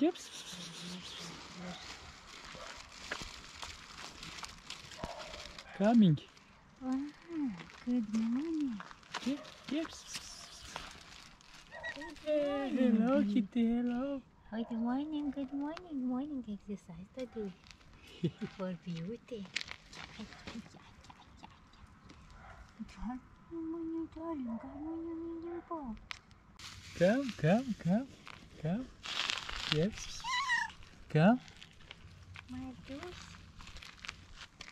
Yep. Coming. Ah, good morning. Yep. Hey, hello, kitty. Hello. Good morning, good morning, morning exercise today for beauty. Good morning, darling. Good morning, good morning, Come, come, come, come. Yes. Come. Marcus.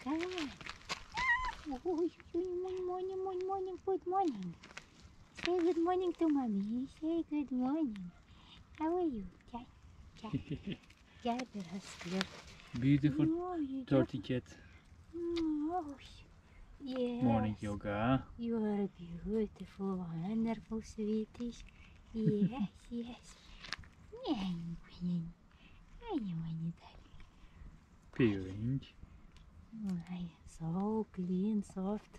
Come on. Oh, morning, morning, morning, morning, good morning. Say good morning to mommy. Say good morning. How are you? Gel, gel, gel biraz gel. Beautiful Oh, dirty cat. Oh, yes. Morning yoga. You are beautiful, wonderful, sweetish. Yes, yes. Nyany, Peeling. My, so clean, soft.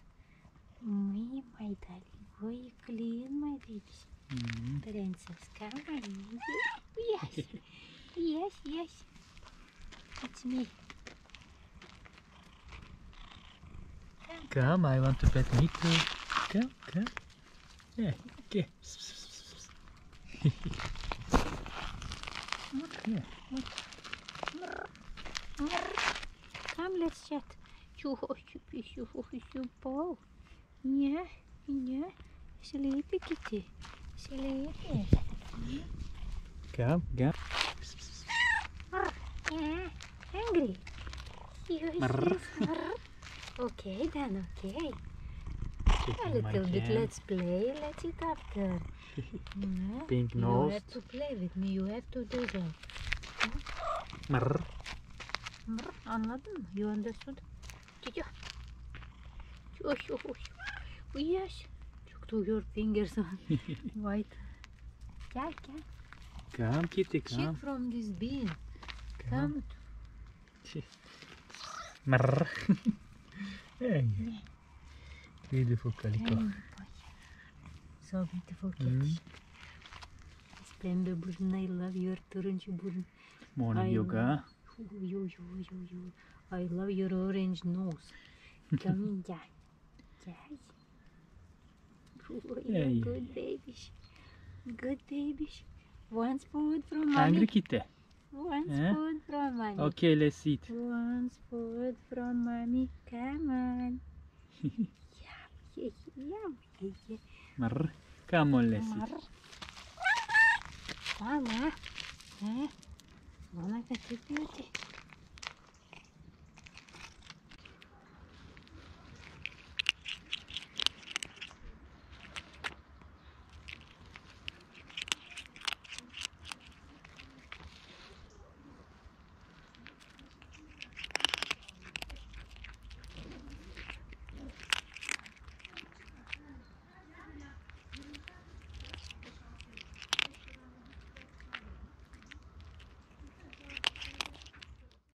Me, my darling. Very clean, my baby. Mm. Princess, come on. Yes, yes, yes. It's me. Come, I want to pet me too. Come, come. Yeah, okay. yeah jest, jest. Ciucho, ciupi, ciucho, ciupo. Nie, nie. Ślepy kity. Ślepy. come. gap. Angry. Okay, then, okay. A little bit, let's play, let's eat after. Pink nose. You have to play with me, you have to do that. Huh? Mr, Anladın mı? You understood? Gidiyor. Oy, oy, oy. Yes. Took to your fingers on white. Gel gel. Come, kitty, Check come. from this bean. Come. Come. Marr. hey. Beautiful calico. Ay, boy. So beautiful cat. Hmm. This pembe burun. I love your turuncu burun. Morning I yoga. You, you, you, you, you. I love your orange nose. Come in, gel. Gel. Oh, you're Hey. good baby. Good baby. One spoon from Hungry mommy. kitty. One Eh? spoon from mommy. Okay, let's eat. One spoon from mommy. Come on. yum, yeah, yum, yeah, yeah. Marr. Come on, let's eat. やめて。